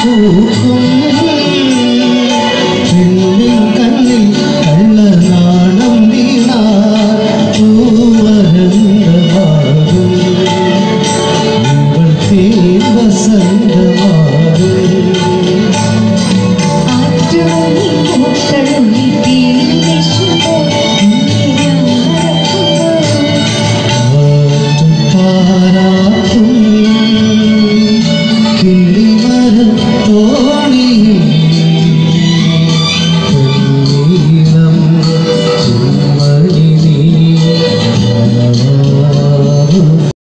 祖国